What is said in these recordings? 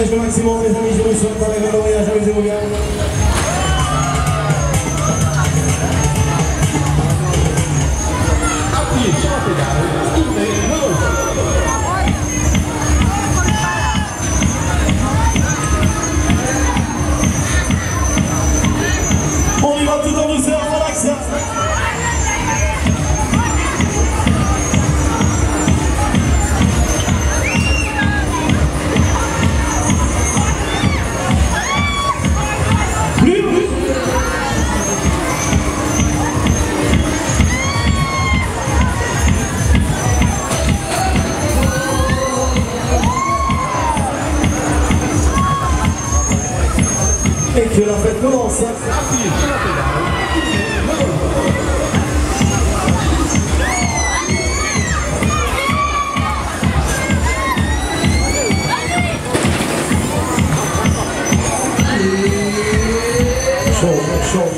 Máximo, Máximo, Máximo, Et que la fête commence. hein. Appuyez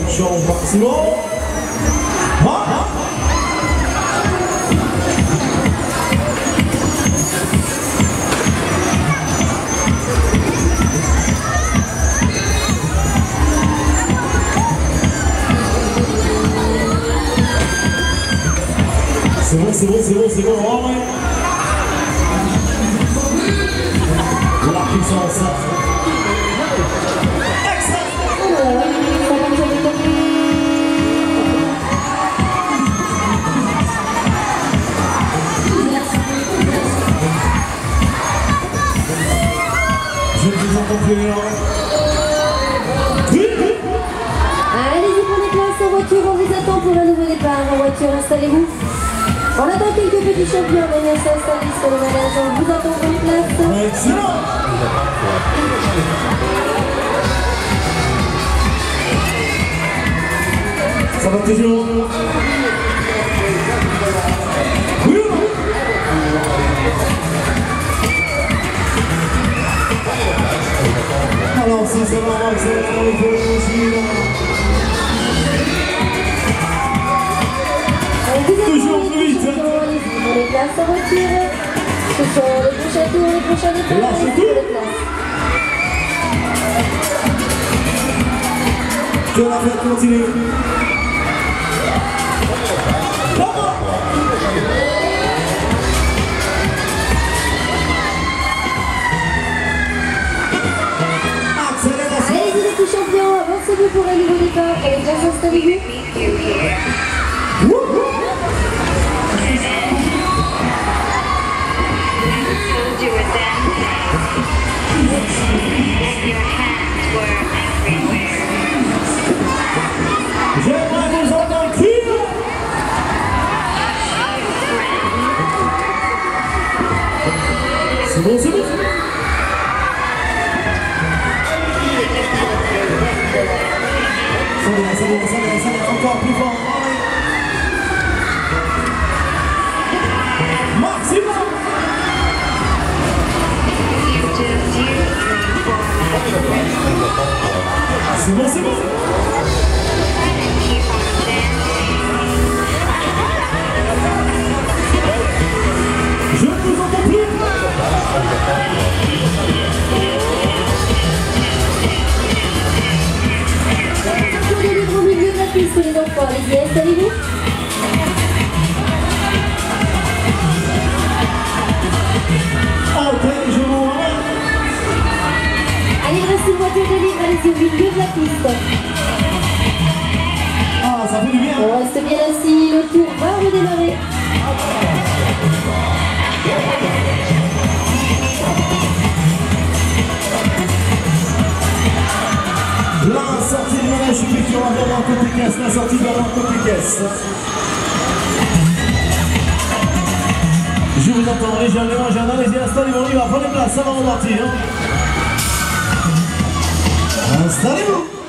sur la 0, 0, 0, oh ouais. La puissance. Je vais vous. Allez-y, prenez place en voiture, on vous attend pour un nouveau départ. En voiture, installez-vous. On attend quelques petits champions venir s'installer sur le manège. On vous attend, place. Excellent. Ça va toujours Oui ou non Alors si ça va, c'est les. Que la fête continue. Allez-y, les champions, avancez-vous pour. Allez, déjà s'installez-vous. told C'est bon, c'est bon Ça va, ça va, ça va, ça va, encore plus fort Maximum You just use me for C'est bon, c'est bon installez-vous. Ok, je vous remets Allez, voiture de libre. Allez-y, au milieu de la piste. Ah, ça fait du bien On reste bien assis, le tour va redémarrer. En avant côté caisse, la sortie de l'avant côté caisse. Je vous entends légèrement, j'ai allez-y, installez-vous, on y va, prenez place, ça va repartir. Installez-vous